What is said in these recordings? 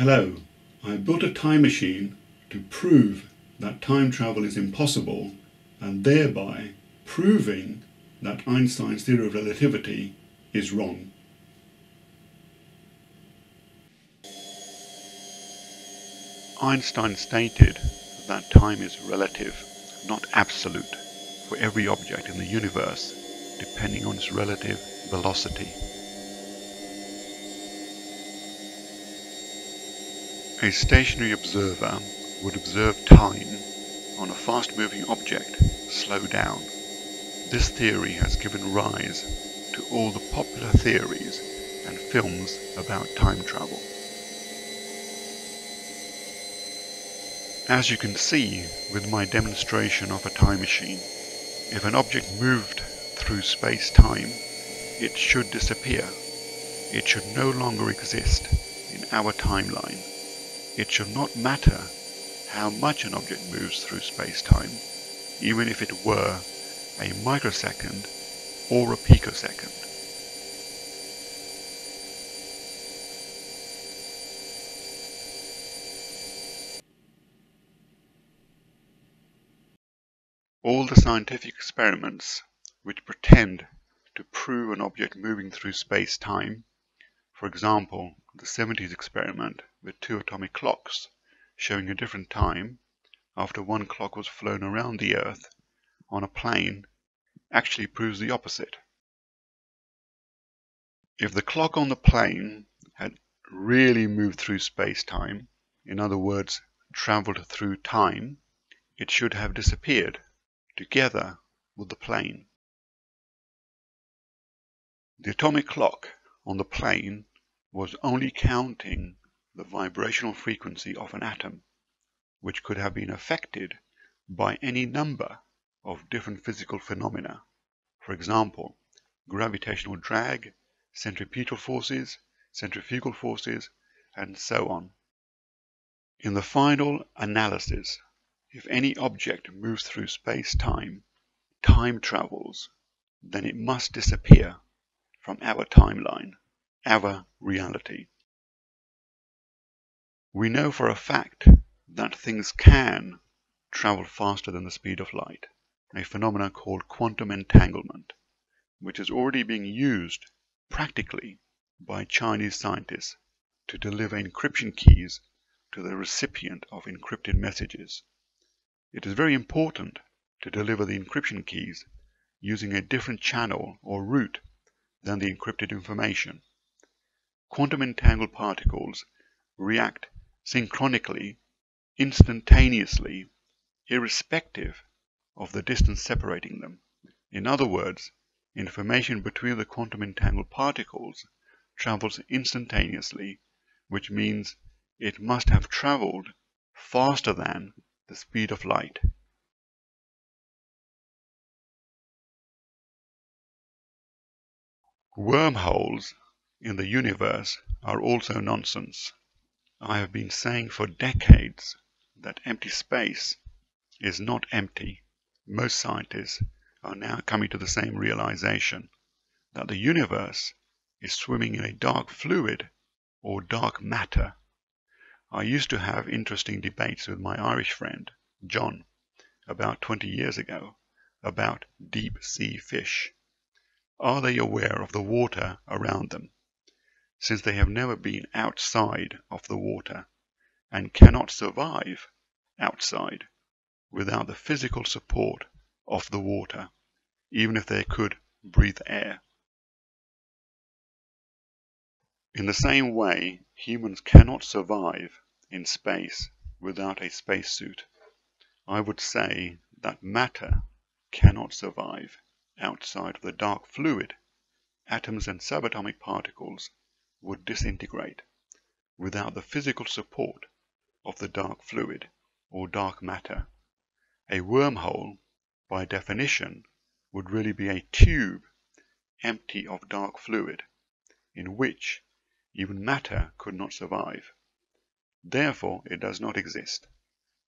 Hello, I built a time machine to prove that time travel is impossible and thereby proving that Einstein's theory of relativity is wrong. Einstein stated that time is relative, not absolute, for every object in the universe, depending on its relative velocity. A stationary observer would observe time on a fast-moving object slow down. This theory has given rise to all the popular theories and films about time travel. As you can see with my demonstration of a time machine, if an object moved through space-time, it should disappear. It should no longer exist in our timeline. It should not matter how much an object moves through space-time, even if it were a microsecond or a picosecond. All the scientific experiments which pretend to prove an object moving through space-time, for example, the 70s experiment with two atomic clocks showing a different time after one clock was flown around the Earth on a plane actually proves the opposite. If the clock on the plane had really moved through space-time, in other words, traveled through time, it should have disappeared together with the plane. The atomic clock on the plane was only counting the vibrational frequency of an atom, which could have been affected by any number of different physical phenomena. For example, gravitational drag, centripetal forces, centrifugal forces, and so on. In the final analysis, if any object moves through space-time, time travels, then it must disappear from our timeline, our reality. We know for a fact that things can travel faster than the speed of light, a phenomenon called quantum entanglement, which is already being used practically by Chinese scientists to deliver encryption keys to the recipient of encrypted messages. It is very important to deliver the encryption keys using a different channel or route than the encrypted information. Quantum entangled particles react synchronically, instantaneously, irrespective of the distance separating them. In other words, information between the quantum entangled particles travels instantaneously, which means it must have traveled faster than the speed of light. Wormholes in the universe are also nonsense. I have been saying for decades that empty space is not empty. Most scientists are now coming to the same realization that the universe is swimming in a dark fluid or dark matter I used to have interesting debates with my Irish friend, John, about 20 years ago, about deep sea fish. Are they aware of the water around them, since they have never been outside of the water and cannot survive outside without the physical support of the water, even if they could breathe air? In the same way, humans cannot survive in space without a spacesuit. I would say that matter cannot survive outside of the dark fluid. Atoms and subatomic particles would disintegrate without the physical support of the dark fluid or dark matter. A wormhole, by definition, would really be a tube empty of dark fluid in which even matter could not survive. Therefore it does not exist,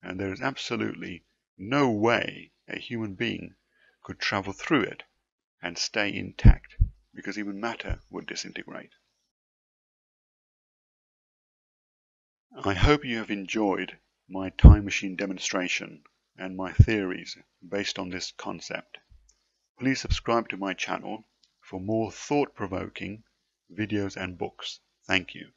and there is absolutely no way a human being could travel through it and stay intact, because even matter would disintegrate. I hope you have enjoyed my time machine demonstration and my theories based on this concept. Please subscribe to my channel for more thought-provoking videos and books. Thank you.